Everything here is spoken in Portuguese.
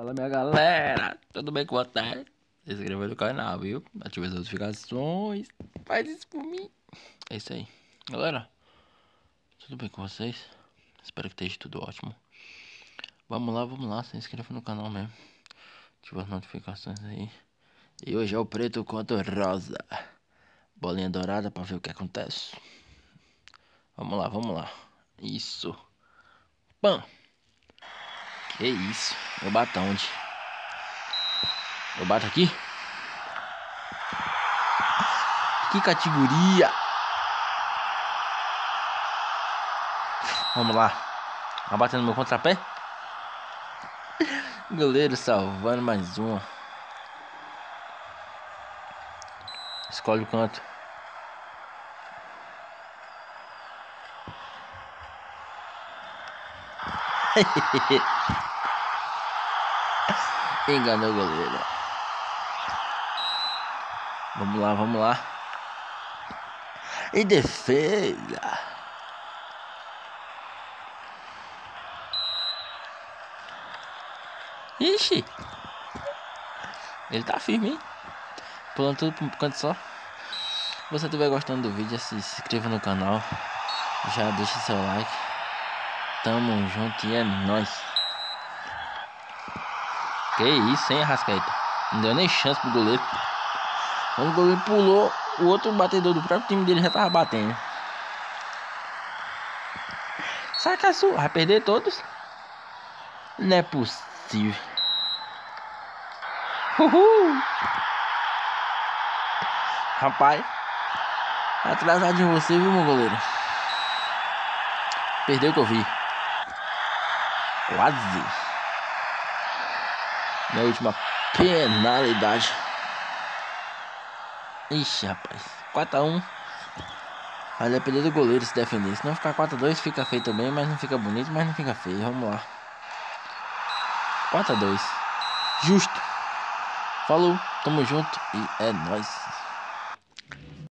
Fala minha galera, tudo bem com vocês? Se inscreva no canal, viu? Ative as notificações, faz isso por mim. É isso aí. Galera, tudo bem com vocês? Espero que esteja tudo ótimo. Vamos lá, vamos lá, se inscreva no canal mesmo. Ative as notificações aí. E hoje é o preto contra o rosa. Bolinha dourada pra ver o que acontece. Vamos lá, vamos lá. Isso. Pam. Que isso? Eu bato onde? Eu bato aqui? Que categoria! Vamos lá. Vai batendo no meu contrapé? Goleiro salvando mais uma. Escolhe o canto. Enganou o goleiro. Vamos lá, vamos lá. Em defesa. Ixi. Ele tá firme, hein? Pulando tudo pro canto só. Se você estiver gostando do vídeo, se inscreva no canal. Já deixa seu like. Tamo junto e é nóis. Que isso, hein, Rascaeta? Não deu nem chance pro goleiro. Quando o goleiro pulou, o outro batedor do próprio time dele já tava batendo. Saca sua, vai perder todos? Não é possível. Uhul! Rapaz, atrasado de você, viu, meu goleiro? Perdeu o que eu vi. Quase. Na última penalidade. Ixi, rapaz. 4x1. Vai depender do goleiro se defender. Se não ficar 4x2, fica feio também, mas não fica bonito, mas não fica feio. Vamos lá. 4x2. Justo. Falou, tamo junto e é nóis.